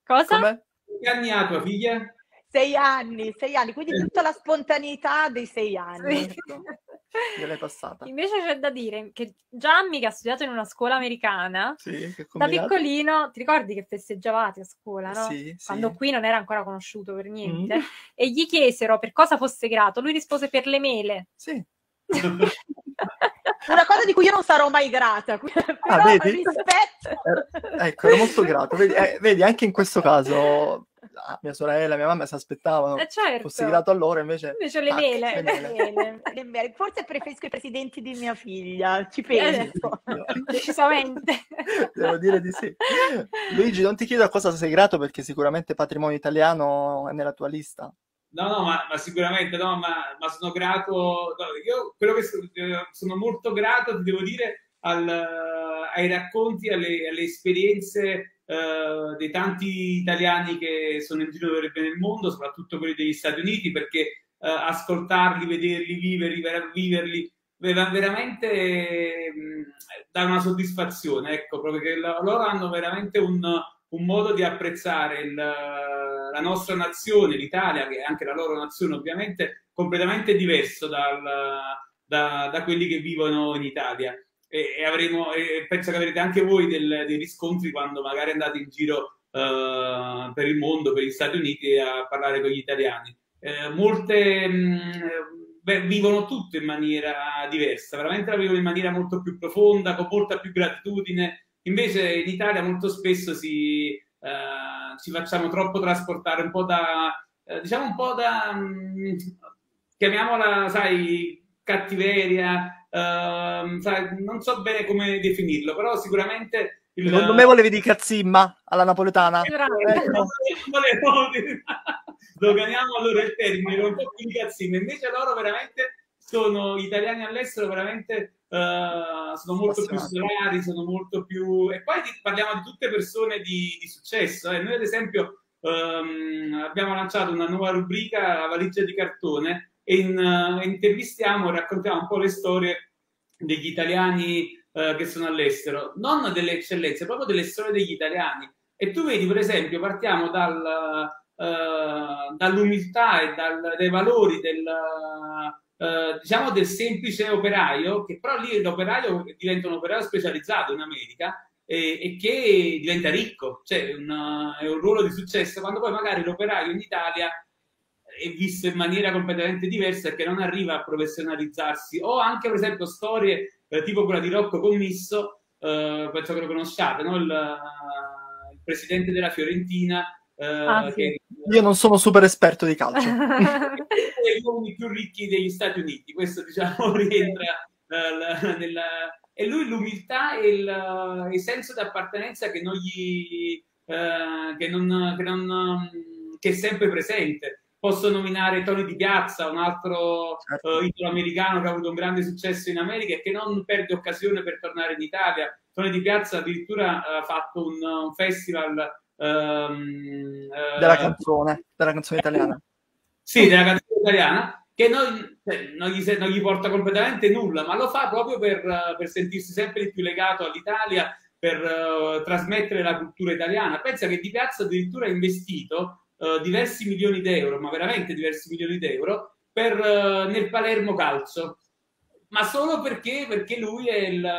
Cosa? Come? Che anni ha tua figlia? Sei anni, sei anni, quindi tutta la spontaneità dei sei anni. Sì. [LAUGHS] Gliel'hai passata. Invece c'è da dire che Gianni, che ha studiato in una scuola americana, sì, da piccolino, ti ricordi che festeggiavate a scuola, no? Sì, Quando qui non era ancora conosciuto per niente. Mm. E gli chiesero per cosa fosse grato. Lui rispose per le mele. Sì. [LAUGHS] una cosa di cui io non sarò mai grata. [LAUGHS] ah, vedi? Rispetto. Eh, ecco, ero molto grato. Vedi, eh, vedi, anche in questo caso ah, mia sorella, mia mamma si aspettavano eh certo. fossi grato a loro, invece... Invece le, ah, mele. le mele. Forse preferisco i presidenti di mia figlia, ci penso. Eh, decisamente. [LAUGHS] Devo dire di sì. Luigi, non ti chiedo a cosa sei grato perché sicuramente patrimonio italiano è nella tua lista. No, no, ma, ma sicuramente no, ma, ma sono grato. No, io quello che sono, sono, molto grato, ti devo dire, al, ai racconti, alle, alle esperienze uh, dei tanti italiani che sono in giro per nel mondo, soprattutto quelli degli Stati Uniti, perché uh, ascoltarli, vederli, viverli, viverli veramente mh, dà una soddisfazione, ecco, che loro hanno veramente un, un modo di apprezzare il la nostra nazione, l'Italia, che è anche la loro nazione ovviamente, completamente diverso dal, da, da, quelli che vivono in Italia. E, e, avremo, e penso che avrete anche voi del, dei riscontri quando magari andate in giro uh, per il mondo, per gli Stati Uniti a parlare con gli italiani. Eh, molte mh, beh, vivono tutte in maniera diversa, veramente la vivono in maniera molto più profonda, con molta più gratitudine. Invece in Italia molto spesso si, eh, ci facciamo troppo trasportare un po' da, eh, diciamo un po' da, mh, mm, chiamiamola, sai, cattiveria, sai, non so bene come definirlo, però sicuramente... Il... Secondo me volevi di cazzimma alla napoletana. Ecco. [LAUGHS] [LAUGHS] Doganiamo allora il termine, un po' più di cazzimma, invece loro veramente sono italiani all'estero veramente uh, sono molto più solari, sono molto più... E poi di, parliamo di tutte persone di, di successo. Eh. Noi ad esempio um, abbiamo lanciato una nuova rubrica, la valigia di cartone, e in, uh, intervistiamo, raccontiamo un po' le storie degli italiani uh, che sono all'estero, non delle eccellenze, proprio delle storie degli italiani. E tu vedi, per esempio, partiamo dal, dall'umiltà e dal, dai valori del diciamo del semplice operaio, che però lì l'operaio diventa un operaio specializzato in America e, e che diventa ricco, cioè una, è un ruolo di successo, quando poi magari l'operaio in Italia è visto in maniera completamente diversa perché non arriva a professionalizzarsi o anche per esempio storie eh, tipo quella di Rocco Commisso, eh, penso che lo conosciate, no? il, il presidente della Fiorentina Uh, ah, sì. Io non sono super esperto di calcio. [LAUGHS] gli uomini più ricchi degli Stati Uniti, questo diciamo [LAUGHS] rientra uh, nella... E lui l'umiltà e il, il senso di appartenenza che non gli... Uh, che, non, che, non, che è sempre presente. Posso nominare Tony Di Piazza, un altro certo. italo-americano che ha avuto un grande successo in America e che non perde occasione per tornare in Italia. Tony Di Piazza addirittura ha fatto un, un festival Um, della canzone, della canzone italiana. [LAUGHS] Sì, della canzone italiana, che non, cioè, non, gli, non, gli, porta completamente nulla, ma lo fa proprio per, per sentirsi sempre di più legato all'Italia, per uh, trasmettere la cultura italiana. Pensa che Di Piazza addirittura ha investito uh, diversi milioni d'euro, ma veramente diversi milioni d'euro, per, uh, nel Palermo Calcio, ma solo perché, perché lui è il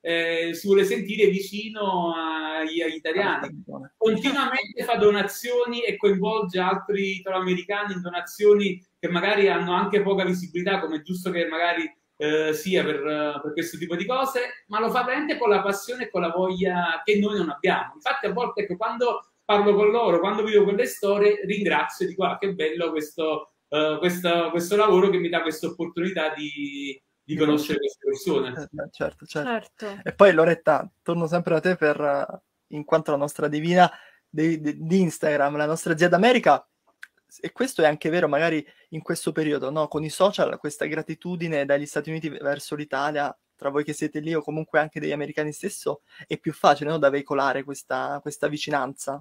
eh, si vuole sentire vicino agli, agli, italiani. Continuamente fa donazioni e coinvolge altri italoamericani in donazioni che magari hanno anche poca visibilità, come è giusto che magari eh, sia per, per, questo tipo di cose, ma lo fa veramente con la passione e con la voglia che noi non abbiamo. Infatti a volte ecco, quando parlo con loro, quando vedo quelle storie, ringrazio e dico ah, che bello questo, uh, questo, questo lavoro che mi dà questa opportunità di, di conoscere queste persone. Eh, certo, certo, certo, E poi Loretta, torno sempre da te per, in quanto la nostra divina di, di, di Instagram, la nostra zia d'America, e questo è anche vero magari in questo periodo, no? con i social, questa gratitudine dagli Stati Uniti verso l'Italia, tra voi che siete lì o comunque anche degli americani stesso, è più facile no? da veicolare questa, questa vicinanza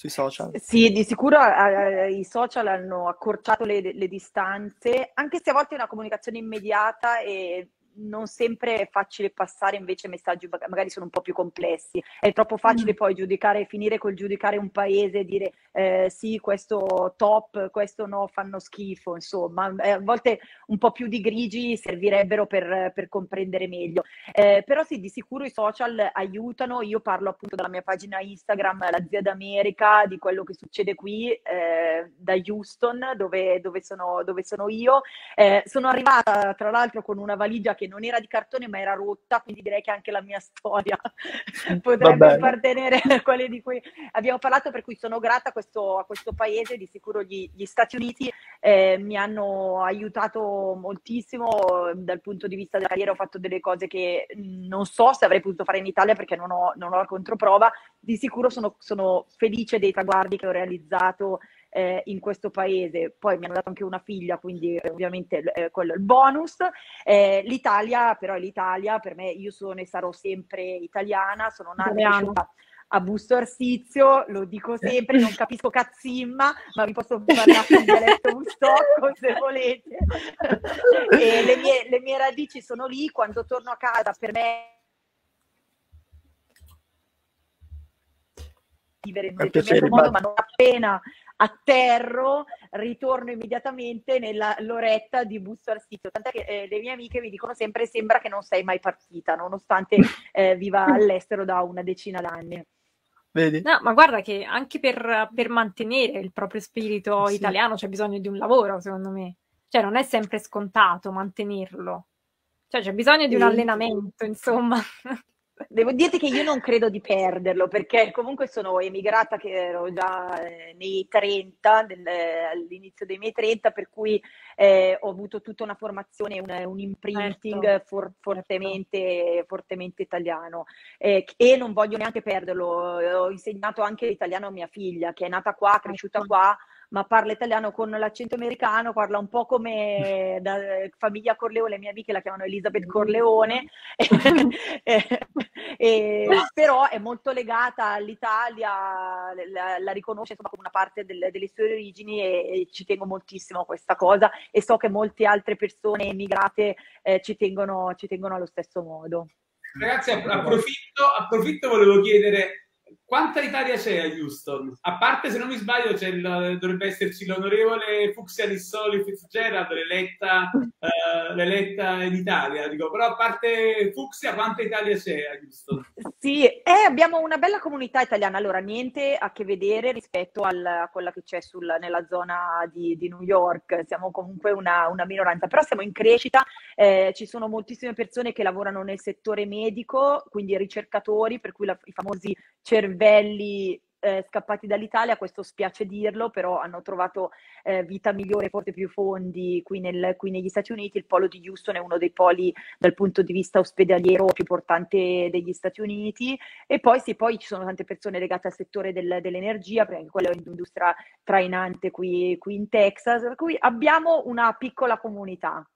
sui social. Sì, di sicuro eh, i social hanno accorciato le, le, distanze, anche se a volte è una comunicazione immediata e non sempre è facile passare invece messaggi magari sono un po' più complessi. È troppo facile mm. poi giudicare, finire col giudicare un paese e dire eh, sì, questo top, questo no, fanno schifo, insomma. Eh, a volte un po' più di grigi servirebbero per, per comprendere meglio. Eh, però sì, di sicuro i social aiutano. Io parlo appunto dalla mia pagina Instagram, la zia d'America, di quello che succede qui eh, da Houston, dove, dove, sono, dove sono io. Eh, sono arrivata tra l'altro con una valigia che non era di cartone ma era rotta, quindi direi che anche la mia storia [LAUGHS] potrebbe appartenere a quelle di cui abbiamo parlato, per cui sono grata a questo, a questo paese, di sicuro gli, gli Stati Uniti eh, mi hanno aiutato moltissimo dal punto di vista della carriera, ho fatto delle cose che non so se avrei potuto fare in Italia perché non ho, non ho la controprova, di sicuro sono, sono felice dei traguardi che ho realizzato eh, in questo paese. Poi mi hanno dato anche una figlia, quindi eh, ovviamente eh, quello è il bonus. Eh, L'Italia, però è l'Italia, per me io sono e sarò sempre italiana, sono nata e a Busto Arsizio, lo dico sempre, non capisco cazzimma, ma vi posso [LAUGHS] parlare in dialetto bustocco se volete. e le mie, le mie radici sono lì, quando torno a casa per me vivere in un determinato modo, ma non appena atterro, ritorno immediatamente nella loretta di Busto al sito. Tant'è che eh, le mie amiche mi dicono sempre: sembra che non sei mai partita, nonostante eh, viva [LAUGHS] all'estero da una decina d'anni. Vedi? No, ma guarda che anche per, per mantenere il proprio spirito sì. italiano c'è bisogno di un lavoro, secondo me. Cioè, non è sempre scontato mantenerlo. Cioè, c'è bisogno di un allenamento, insomma. [LAUGHS] Devo dirti che io non credo di perderlo perché comunque sono emigrata che ero già eh, nei 30, del, all'inizio dei miei 30, per cui eh, ho avuto tutta una formazione, un, un imprinting certo. for, certo. fortemente, fortemente italiano eh, e non voglio neanche perderlo. Ho insegnato anche l'italiano a mia figlia che è nata qua, cresciuta certo. qua ma parla italiano con l'accento americano, parla un po' come [LAUGHS] da famiglia Corleone, le mie amiche la chiamano Elizabeth Corleone, [LAUGHS] [LAUGHS] e, e, però è molto legata all'Italia, la, la riconosce insomma, come una parte del, delle sue origini e, e, ci tengo moltissimo a questa cosa. E so che molte altre persone emigrate eh, ci, tengono, ci tengono allo stesso modo. Ragazzi, approfitto, approfitto volevo chiedere quanta Italia c'è a Houston? A parte, se non mi sbaglio, il, dovrebbe esserci l'onorevole Fuxia Lissoli Fitzgerald, l'eletta, uh, l'eletta in Italia. Dico, però a parte Fuxia, quanta Italia c'è a Houston? Sì, eh, abbiamo una bella comunità italiana. Allora, niente a che vedere rispetto al, a quella che c'è sul, nella zona di, di, New York. Siamo comunque una, una minoranza, però siamo in crescita. Eh, ci sono moltissime persone che lavorano nel settore medico, quindi ricercatori, per cui la, i famosi cervelli cervelli eh, scappati dall'Italia, questo spiace dirlo, però hanno trovato eh, vita migliore, forse più fondi qui, nel, qui, negli Stati Uniti. Il polo di Houston è uno dei poli dal punto di vista ospedaliero più importante degli Stati Uniti. E poi sì, poi ci sono tante persone legate al settore del, dell'energia, perché quella è un'industria trainante qui, qui in Texas, per cui abbiamo una piccola comunità.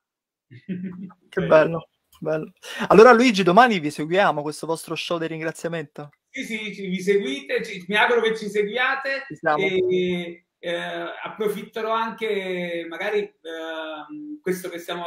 che bello. Bello. Allora Luigi, domani vi seguiamo questo vostro show di ringraziamento? Sì, sì, vi seguite, ci, mi auguro che ci seguiate e eh, approfitterò anche, magari eh, questo che stiamo,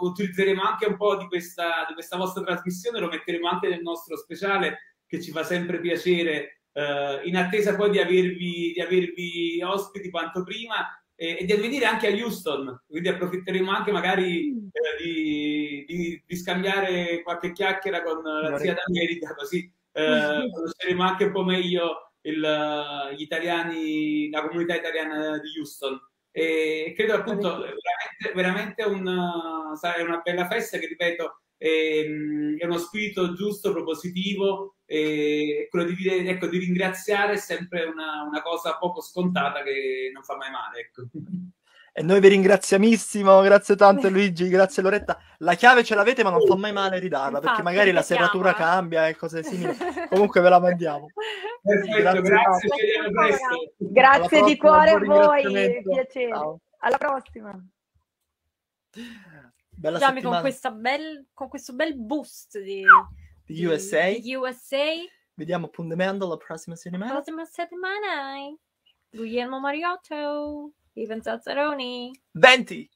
utilizzeremo anche un po' di questa, di questa vostra trasmissione, lo metteremo anche nel nostro speciale che ci fa sempre piacere, eh, in attesa poi di avervi, di avervi ospiti quanto prima e, di venire anche a Houston, quindi approfitteremo anche magari eh, di, di, di, scambiare qualche chiacchiera con la zia d'America, così eh, conosceremo anche un po' meglio il, gli italiani, la comunità italiana di Houston. E credo appunto veramente, veramente un, sarà una bella festa che ripeto è, è uno spirito giusto, propositivo e quello di, dire, ecco, di ringraziare è sempre una, una, cosa poco scontata che non fa mai male. Ecco. E noi vi ringraziamissimo, grazie tante [LAUGHS] Luigi, grazie Loretta. La chiave ce l'avete ma non fa mai male ridarla Infatti, perché magari la serratura cambia e cose simili. [LAUGHS] Comunque ve la mandiamo. Perfetto, grazie. Grazie, grazie. di cuore a voi, piacere. Ciao. Alla prossima. Bella Giammi con, bel, con, questo bel boost di, di, USA. di USA. Vediamo appuntamento la prossima settimana. La prossima settimana. Guglielmo Mariotto. Even Satsaroni. Venti.